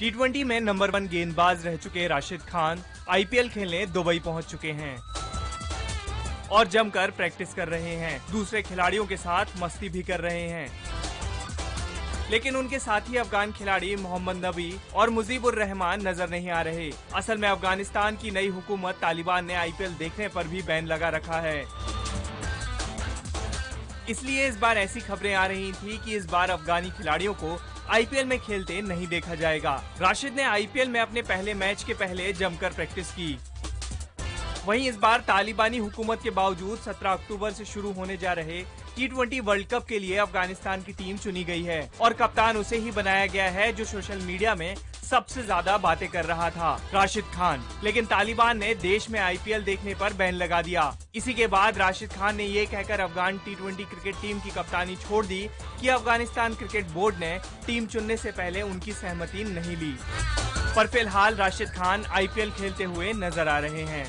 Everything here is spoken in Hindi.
टी में नंबर वन गेंदबाज रह चुके राशिद खान आईपीएल खेलने दुबई पहुँच चुके हैं। और जमकर प्रैक्टिस कर रहे हैं। दूसरे खिलाड़ियों के साथ मस्ती भी कर रहे हैं। लेकिन उनके साथी अफगान खिलाड़ी मोहम्मद नबी और मुजीबुर रहमान नज़र नहीं आ रहे। असल में अफ़गानिस्तान की नई हुकूमत तालिबान ने आईपीएल देखने पर भी बैन लगा रखा है। इसलिए इस बार ऐसी खबरें आ रही थी कि इस बार अफगानी खिलाड़ियों को आईपीएल में खेलते नहीं देखा जाएगा। राशिद ने आईपीएल में अपने पहले मैच के पहले जमकर प्रैक्टिस की। वहीं इस बार तालिबानी हुकूमत के बावजूद 17 अक्टूबर से शुरू होने जा रहे टी वर्ल्ड कप के लिए अफ़गानिस्तान की टीम चुनी गई है और कप्तान उसे ही बनाया गया है जो सोशल मीडिया में सबसे ज़्यादा बातें कर रहा था राशिद खान। लेकिन तालिबान ने देश में आईपीएल देखने पर बैन लगा दिया। इसी के बाद राशिद खान ने ये कहकर अफगान टी क्रिकेट टीम की कप्तानी छोड़ दी कि अफ़गानिस्तान क्रिकेट बोर्ड ने टीम चुनने से पहले उनकी सहमति नहीं ली। पर फ़िलहाल राशिद खान आईपीएल खेलते हुए नज़र आ रहे हैं।